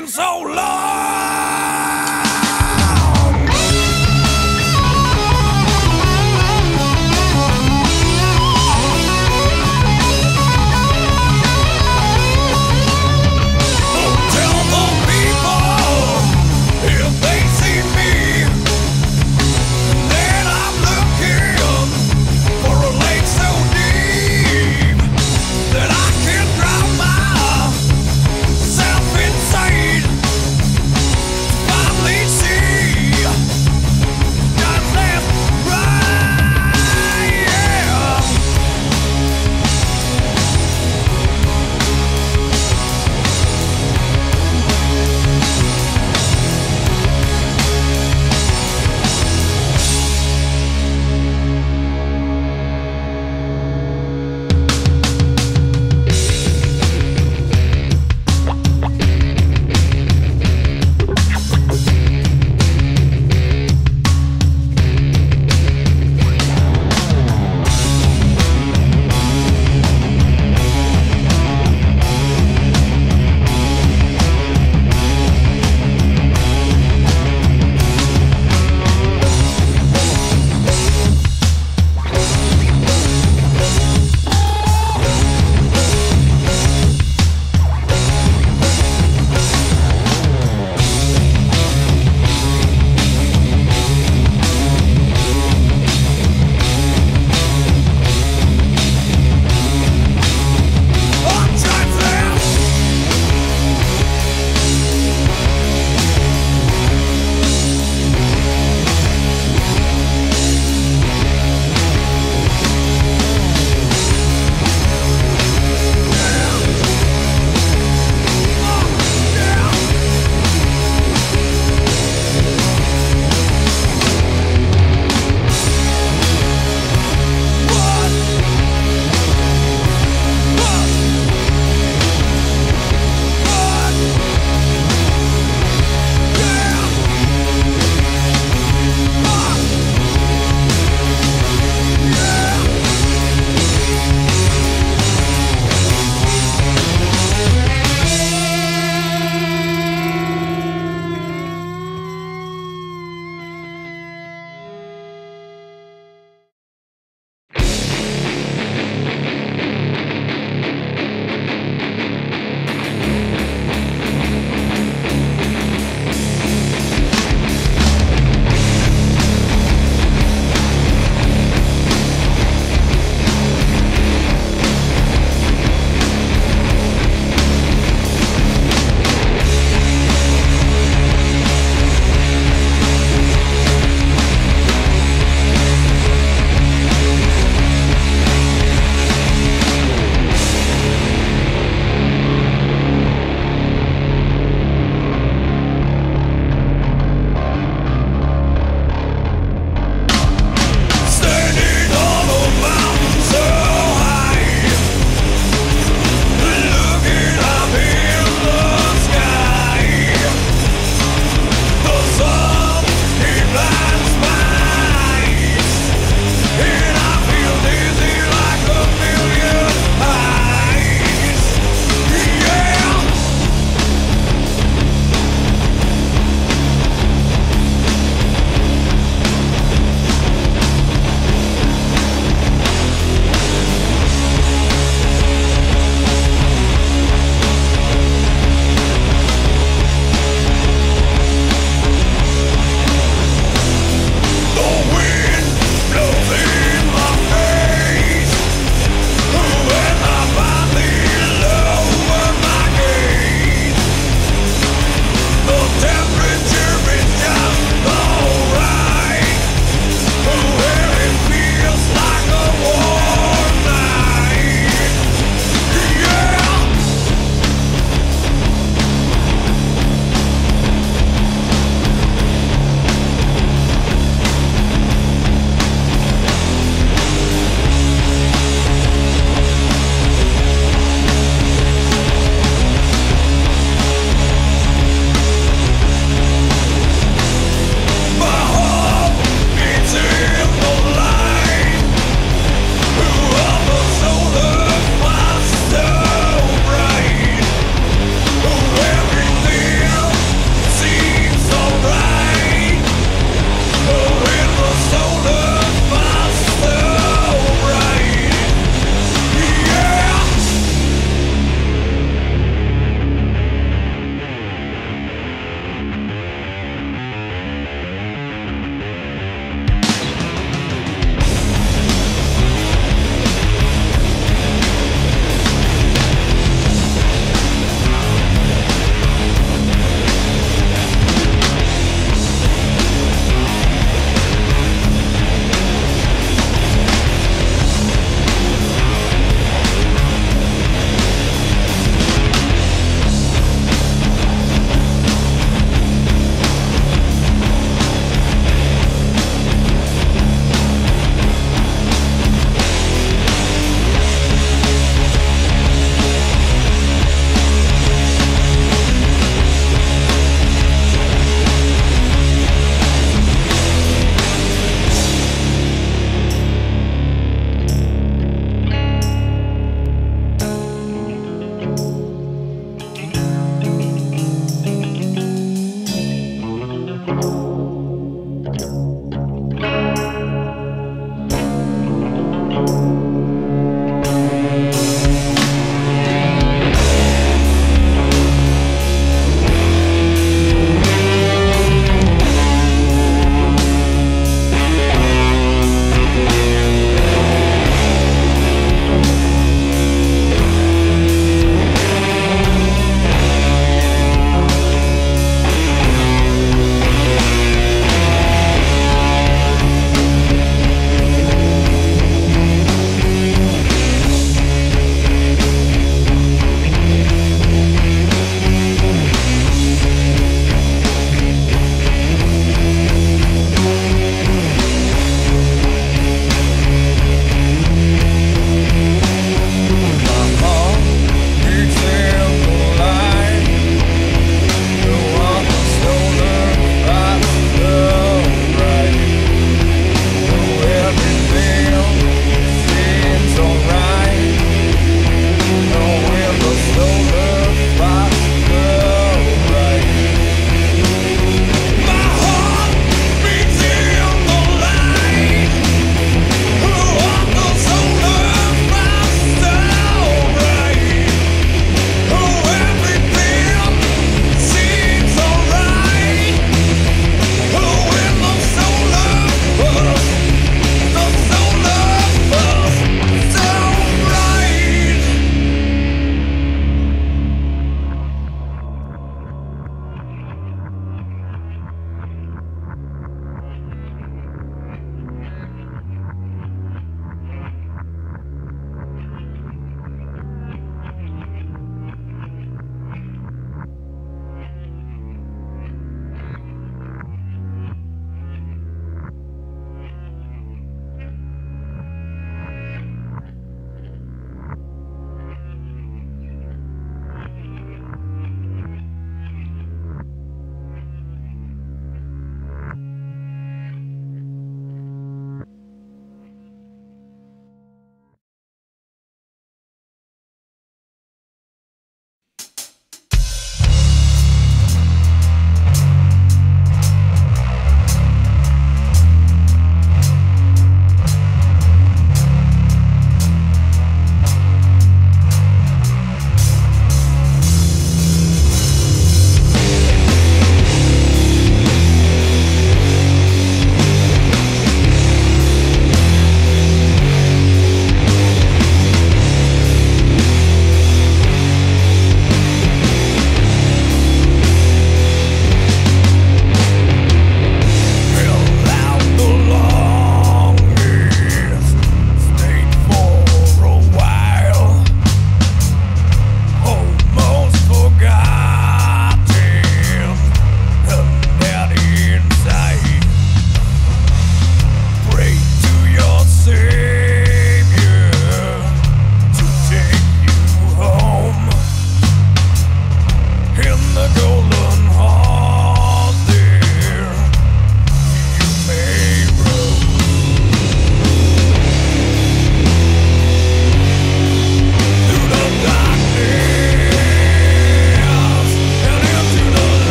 been so long.